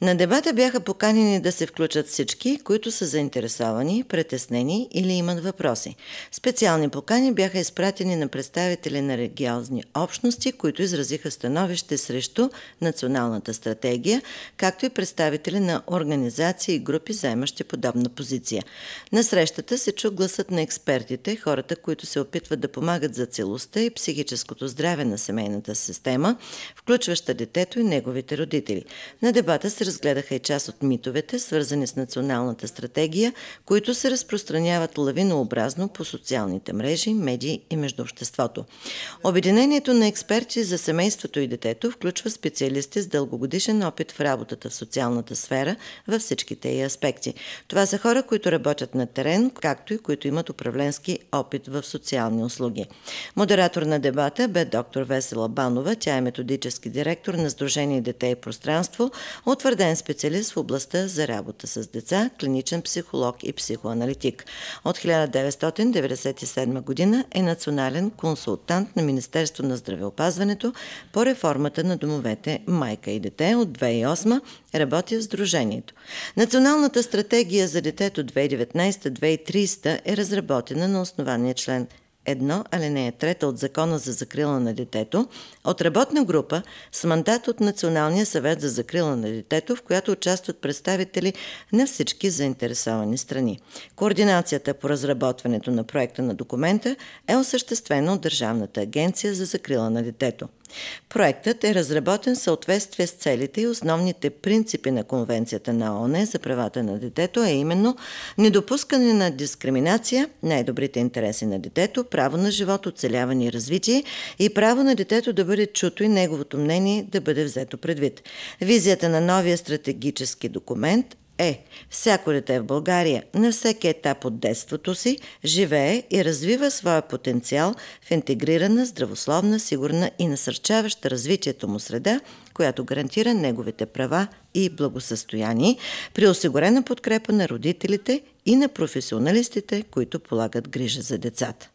На дебата бяха поканени да се включат всички, които са заинтересовани, притеснени или имат въпроси. Специални покани бяха изпратени на представители на религиозни общности, които изразиха становище срещу националната стратегия, както и представители на организации и групи, заемащи подобна позиция. На срещата се чу гласът на експертите, хората, които се опитват да помагат за целостта и психическото здраве на семейната система, включваща детето и неговите родители. На дебата се разгледаха и част от митовете, свързани с националната стратегия, които се разпространяват лавинообразно по социалните мрежи, медии и между обществото. Обединението на експерти за семейството и детето включва специалисти с дългогодишен опит в работата в социалната сфера във всичките й аспекти. Това са хора, които работят на терен, както и които имат управленски опит в социални услуги. Модератор на дебата бе доктор Весела Банова. Тя е методически директор на Сдружение Дете и пространство, утвърден утвърден специалист в областта за работа с деца, клиничен психолог и психоаналитик. От 1997 година е национален консултант на Министерство на здравеопазването по реформата на домовете Майка и дете от 2008 работи в Сдружението. Националната стратегия за детето 2019-2030 е разработена на основание член 1, алинея 3 от Закона за закрила на детето, от работна група с мандат от Националния съвет за закрила на детето, в която участват представители на всички заинтересовани страни. Координацията по разработването на проекта на документа е осъществена от Държавната агенция за закрила на детето. Проектът е разработен в съответствие с целите и основните принципи на Конвенцията на ООН за правата на детето, а именно недопускане на дискриминация, най-добрите интереси на детето, право на живот, оцеляване и развитие и право на детето да бъде чуто и неговото мнение да бъде взето предвид. Визията на новия стратегически документ е всяко дете в България на всеки етап от детството си живее и развива своя потенциал в интегрирана, здравословна, сигурна и насърчаваща развитието му среда, която гарантира неговите права и благосъстояние при осигурена подкрепа на родителите и на професионалистите, които полагат грижа за децата.